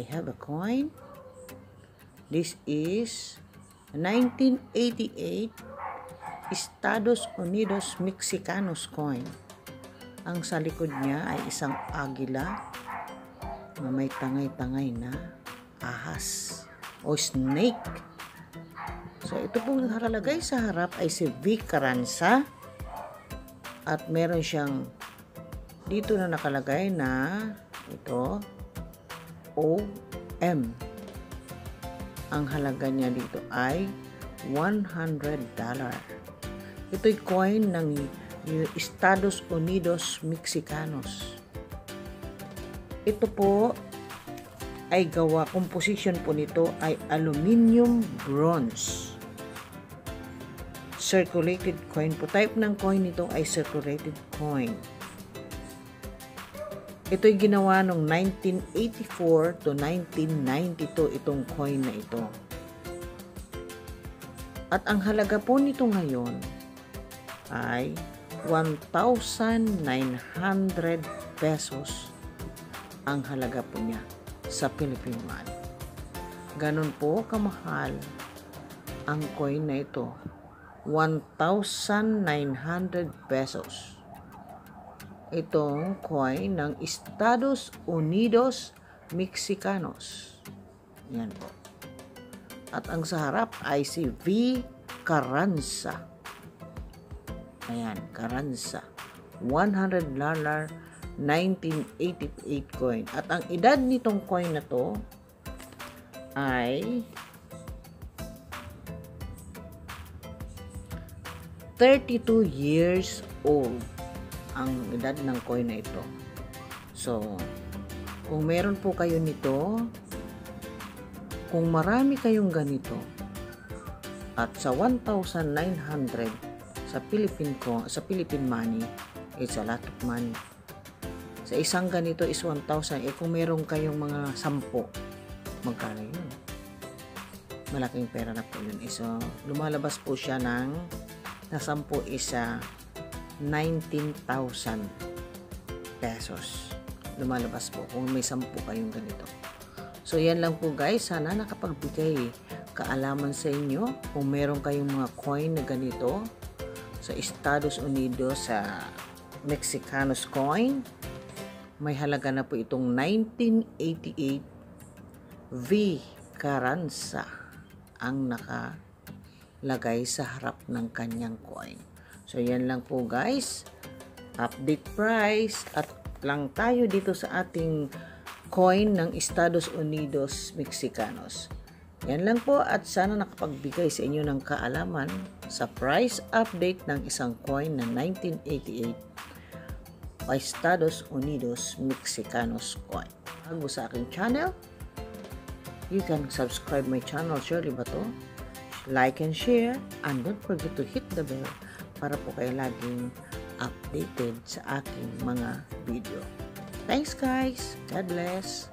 I have a coin. This is 1988 Estados Unidos Mexicanos coin. Ang sa likod niya ay isang agila na may tangay-tangay na ahas o snake. So ito pong nakalagay sa harap ay si Vic Caranza at meron siyang dito na nakalagay na ito OM. Ang halaga niya dito ay $100. Ito'y coin ng Estados Unidos Mexicanos. Ito po ay gawa, composition po nito ay aluminium bronze. Circulated coin po. Type ng coin nito ay circulated coin. Ito'y ginawa noong 1984 to 1992 itong coin na ito. At ang halaga po nito ngayon ay 1,900 pesos ang halaga po niya sa Philippine money. Ganon po kamahal ang coin na ito. 1,900 pesos. Itong coin ng Estados Unidos Mexicanos. Yan po. At ang sa harap ay si V. Carranza. Ayan, Carranza. 100 dollar 1988 coin. At ang edad nitong coin na to ay 32 years old ang edad ng coin na ito. So, kung meron po kayo nito, kung marami kayong ganito, at sa 1,900 sa Philippine ko, sa Philippine money, it's a lot of money. Sa isang ganito is 1,000. Eh kung meron kayong mga 10, magkano yun? Malaking pera na po yun. Eh, so, lumalabas po siya ng na 10 is uh, 19,000 pesos. Lumalabas po kung may 10 kayong ganito. So, yan lang po guys. Sana nakapagbigay kaalaman sa inyo kung meron kayong mga coin na ganito sa Estados Unidos sa Mexicanos coin. May halaga na po itong 1988 V Carranza ang nakalagay sa harap ng kanyang coin. So, yan lang po guys. Update price at lang tayo dito sa ating coin ng Estados Unidos Mexicanos. Yan lang po at sana nakapagbigay sa inyo ng kaalaman sa price update ng isang coin na 1988 o Estados Unidos Mexicanos coin. Bago sa aking channel, you can subscribe my channel Shirley Bato, like and share, and don't forget to hit the bell para po kayo laging updated sa aking mga video. Thanks guys! God bless!